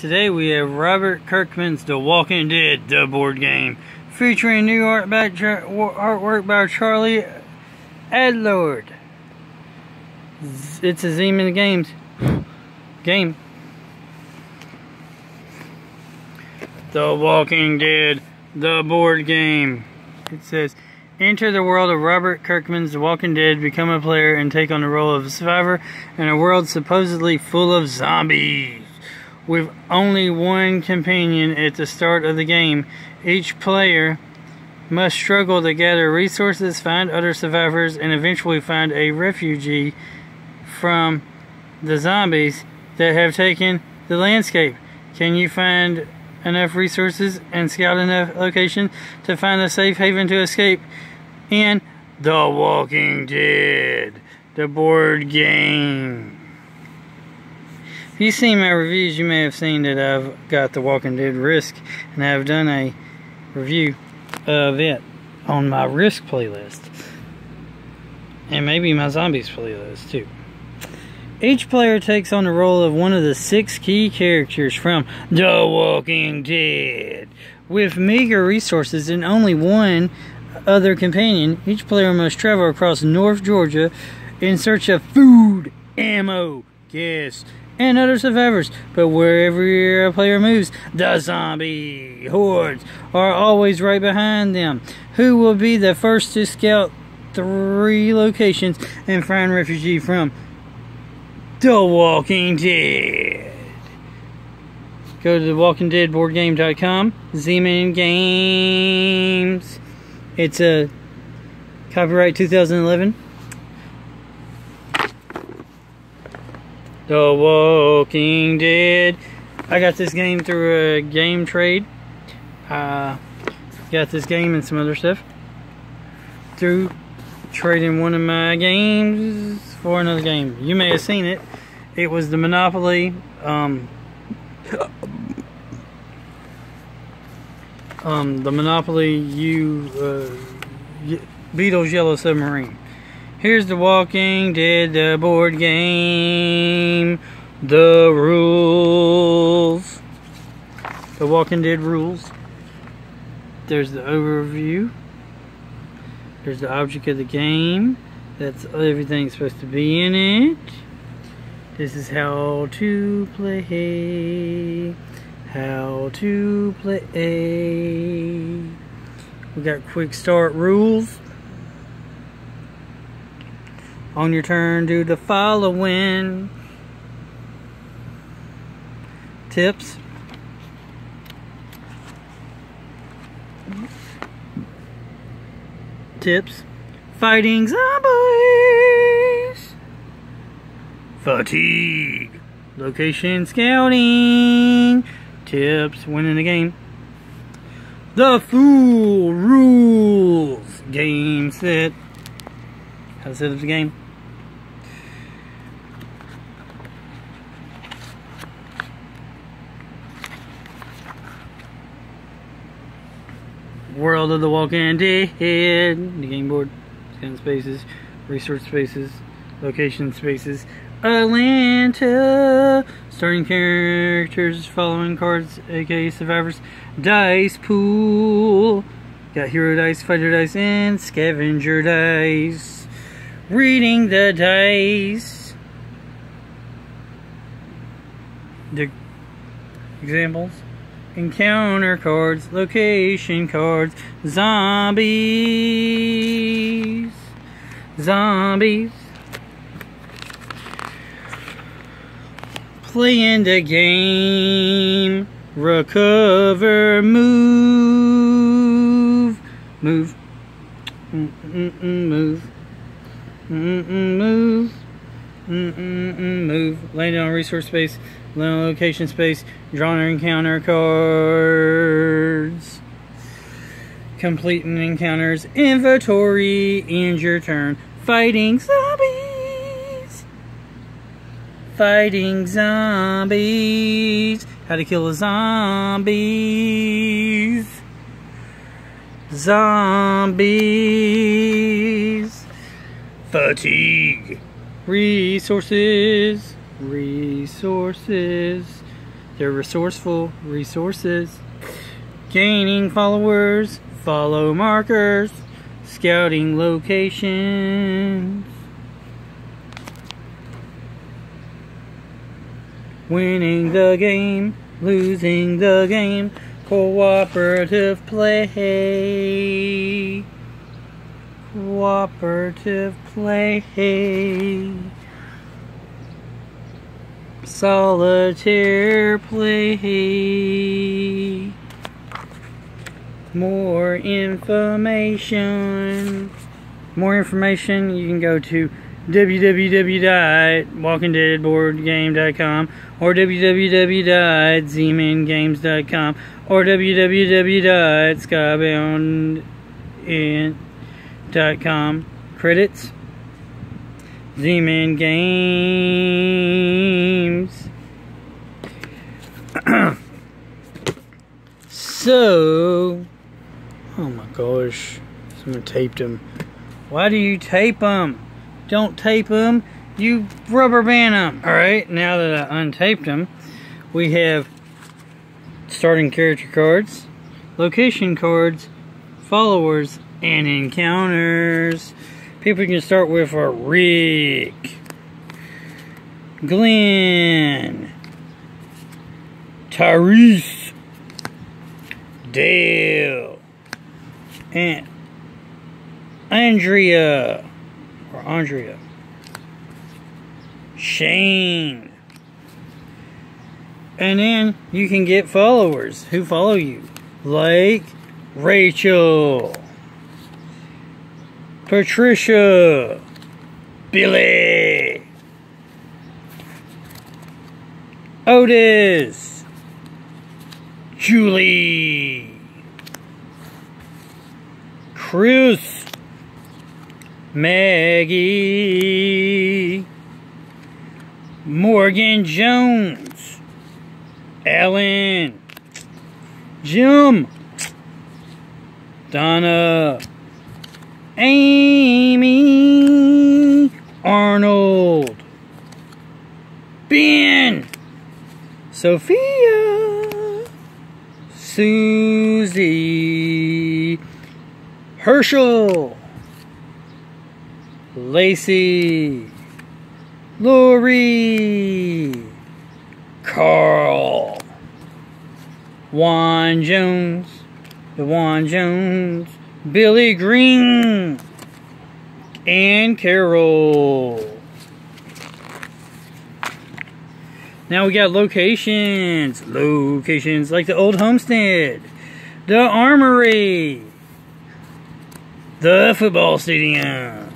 Today we have Robert Kirkman's The Walking Dead, the board game, featuring new art by artwork by Charlie Adlard. It's a Z-Man Games game. The Walking Dead, the board game. It says, Enter the world of Robert Kirkman's The Walking Dead, become a player, and take on the role of a survivor in a world supposedly full of zombies. With only one companion at the start of the game, each player must struggle to gather resources, find other survivors, and eventually find a refugee from the zombies that have taken the landscape. Can you find enough resources and scout enough locations to find a safe haven to escape in The Walking Dead, the board game? If you've seen my reviews, you may have seen that I've got The Walking Dead Risk, and I've done a review of it on my Risk playlist. And maybe my Zombies playlist, too. Each player takes on the role of one of the six key characters from The Walking Dead. With meager resources and only one other companion, each player must travel across North Georgia in search of food, ammo, gas, and other survivors. But wherever a player moves, the zombie hordes are always right behind them. Who will be the first to scout three locations and find refugee from The Walking Dead? Go to the Walking Dead thewalkingdeadboardgame.com. Z-Man Games. It's a copyright 2011. The Walking Dead. I got this game through a game trade. Uh, got this game and some other stuff through trading one of my games for another game. You may have seen it. It was the Monopoly. Um, um, the Monopoly U uh, Beatles Yellow Submarine. Here's The Walking Dead, the board game. The rules. The Walking Dead rules. There's the overview. There's the object of the game. That's everything supposed to be in it. This is how to play. How to play. We got quick start rules. On your turn, do the following tips. Tips. Fighting zombies. Fatigue. Location scouting. Tips. Winning the game. The Fool Rules. Game set. How to set up the game. World of the Walking Dead, the game board, scan spaces, research spaces, location spaces, Atlanta, starting characters, following cards, aka survivors, dice pool, got hero dice, fighter dice, and scavenger dice. Reading the dice. The examples. Encounter cards, location cards, zombies, zombies. Playing the game, recover, move, move, mm -mm -mm, move, move, move, landing on resource space, location space, draw or encounter cards, completing encounters, inventory, end your turn, fighting zombies, fighting zombies, how to kill the zombies, zombies, fatigue, resources, resources. They're resourceful resources. Gaining followers, follow markers, scouting locations. Winning the game, losing the game, cooperative play. Cooperative play. Solitaire play. More information. More information, you can go to www.walkingdeadboardgame.com or www.zmangames.com or www.skybound.com. Credits Z-Man Games. so, oh my gosh, someone taped them. Why do you tape them? Don't tape them. You rubber band them. All right, now that I untaped them, we have starting character cards, location cards, followers, and encounters. People you can start with are Rick, Glenn, Tyrese, Dale, and Andrea. Or Andrea, Shane. And then you can get followers who follow you, like Rachel, Patricia, Billy, Otis, Julie, Chris, Maggie, Morgan Jones, Ellen, Jim, Donna, Amy, Sophia, Susie, Hershel, Lacey, Lori, Carl, Duane Jones, Duane Jones, Billy Green, and Carol. Now we got locations. Locations like the old homestead, the armory, the football stadium,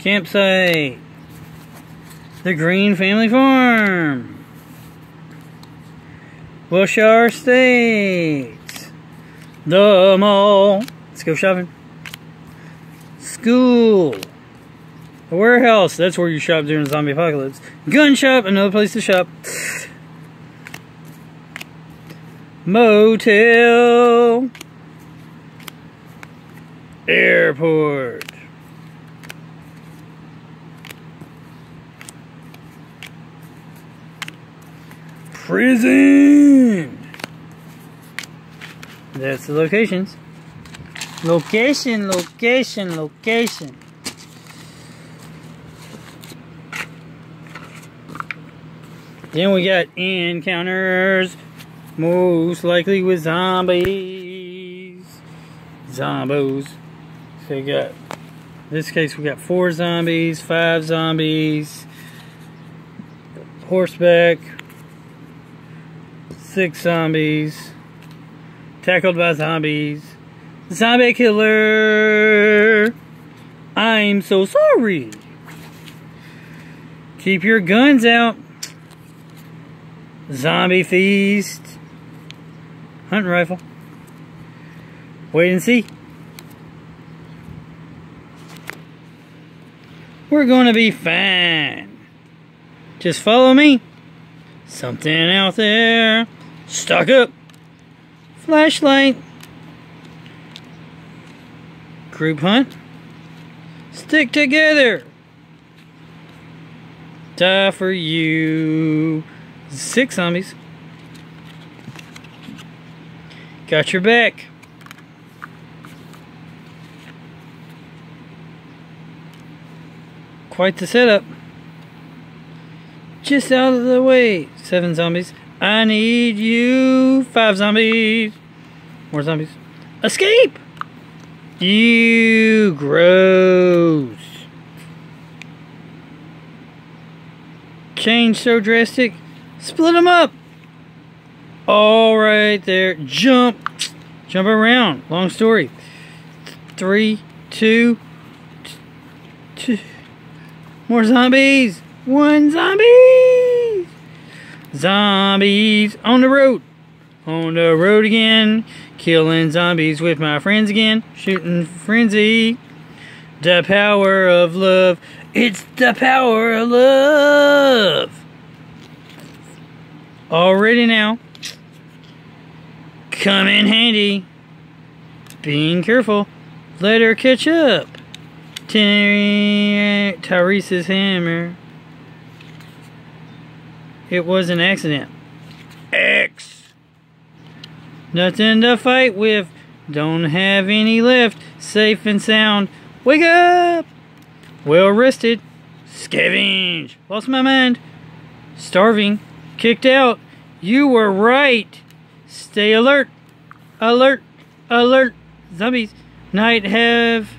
campsite, the Green Family Farm, Wilshire Estates, the mall. Let's go shopping. School. A warehouse. That's where you shop during the zombie apocalypse. Gun shop. Another place to shop. Motel. Airport. Prison. That's the locations. Location, location, location. Then we got encounters, most likely with zombies. Zombos. So we got, this case, we got four zombies, five zombies, horseback, six zombies, tackled by zombies, zombie killer. I'm so sorry. Keep your guns out. Zombie feast. Hunting rifle. Wait and see. We're gonna be fine. Just follow me. Something out there. Stock up. Flashlight. Group hunt. Stick together. Die for you. Six zombies. Got your back. Quite the setup. Just out of the way. Seven zombies. I need you. Five zombies. More zombies. Escape! You gross. Change so drastic. Split them up. All right there. Jump. Jump around. Long story. Three, two, two. More zombies. One zombie. Zombies on the road. On the road again. Killing zombies with my friends again. Shooting frenzy. The power of love. It's the power of love. Already now. Come in handy. Being careful. Let her catch up. Tyrese's hammer. It was an accident. X. Nothing to fight with. Don't have any left. Safe and sound. Wake up! Well rested. Scavenge. Lost my mind. Starving. Kicked out. You were right. Stay alert. Alert. Alert. Zombies. Might have.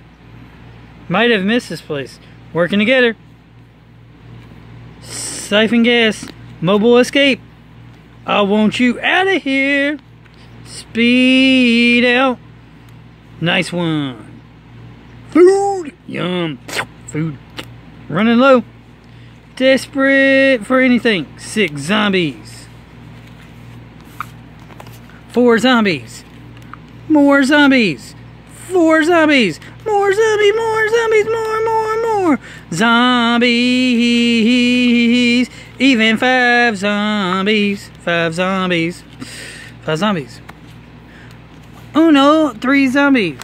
Might have missed this place. Working together. Siphon gas. Mobile escape. I want you out of here. Speed out. Nice one. Food. Yum. Food. Running low. Desperate for anything. Six zombies. Four zombies. More zombies. Four zombies. More zombies. More zombies. More, more, more. Zombies. Even five zombies. Five zombies. Five zombies. Oh no, three zombies.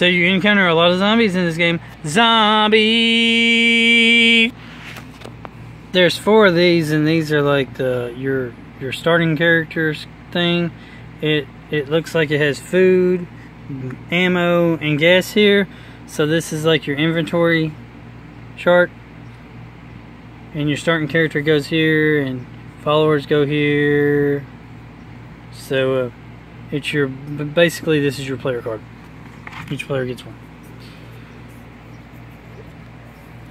So you encounter a lot of zombies in this game. Zombie. There's four of these, and these are like the your your starting characters thing. It it looks like it has food, ammo, and gas here. So this is like your inventory chart. And your starting character goes here, and followers go here. So uh, it's your basically this is your player card. Each player gets one.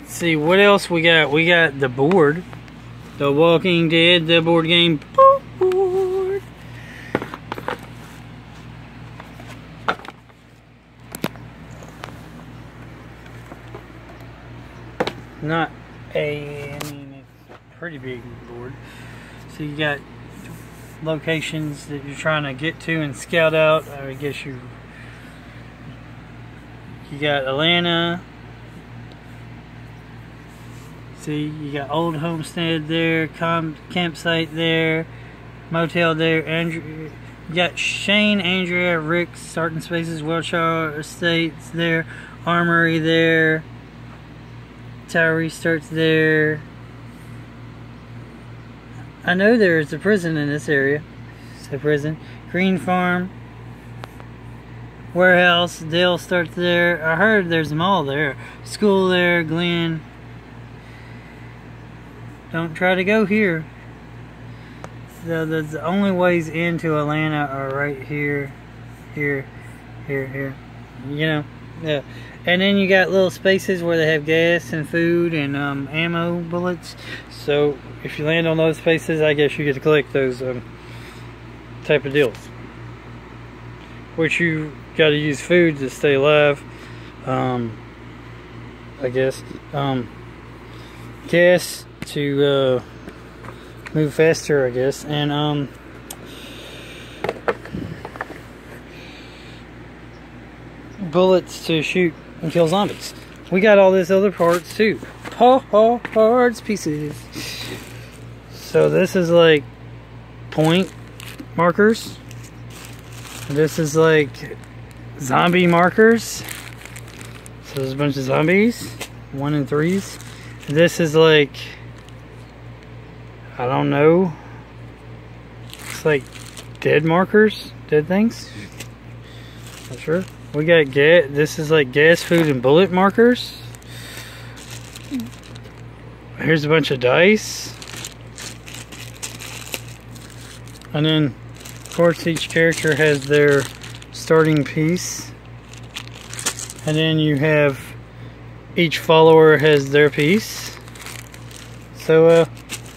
Let's see what else we got. We got the board, The Walking Dead, the board game board. Not a, I mean, it's a pretty big board. So you got locations that you're trying to get to and scout out. I guess you you got Atlanta. See, you got Old Homestead there, campsite there, motel there. Andrew, you got Shane, Andrea, Rick, starting spaces, Wilshire Estates there, Armory there. Tower starts there. I know there's a prison in this area. It's a prison. Green Farm. Warehouse. Dale starts there. I heard there's a mall there. School there. Glenn. Don't try to go here. The, the, the only ways into Atlanta are right here. Here. Here. Here. You know. Yeah. And then you got little spaces where they have gas and food and um, ammo bullets. So if you land on those spaces, I guess you get to collect those um, type of deals. Which you got to use food to stay alive. Um, I guess. Um, gas to uh, move faster, I guess. And um, bullets to shoot and kill zombies. We got all these other parts too. Parts pieces. So this is like point markers. This is like zombie markers. So there's a bunch of zombies, one and threes. This is like, I don't know. It's like dead markers, dead things. Not sure. We got get. This is like gas, food, and bullet markers. Here's a bunch of dice. And then, of course, each character has their starting piece. And then you have each follower has their piece. So, uh,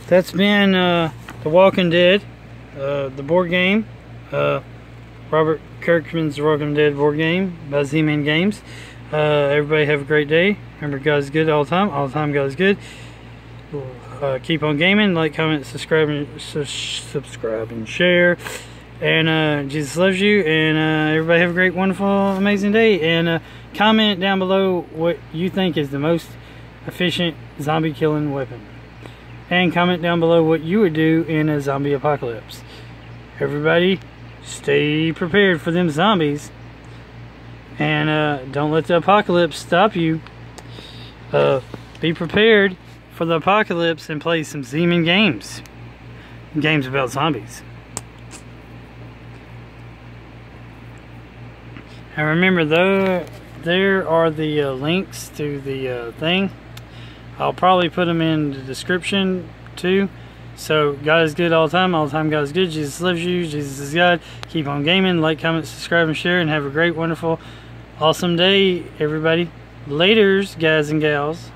that's been uh, The Walking Dead, uh, the board game. Uh, Robert Kirkman's Walking Dead board game by Z-Man Games. Uh, everybody have a great day. Remember, God is good all the time. All the time, God is good. Uh, keep on gaming. Like, comment, subscribe, and su subscribe and share. And uh, Jesus loves you. And uh, everybody have a great, wonderful, amazing day. And uh, comment down below what you think is the most efficient zombie killing weapon. And comment down below what you would do in a zombie apocalypse. Everybody, stay prepared for them zombies. And uh, don't let the apocalypse stop you. Uh, be prepared for the apocalypse and play some Z-Man games. Games about zombies. And remember, though, there are the uh, links to the uh, thing. I'll probably put them in the description too. So God is good all the time. All the time God is good. Jesus loves you. Jesus is God. Keep on gaming. Like, comment, subscribe, and share. And have a great, wonderful, awesome day, everybody. Laters, guys and gals.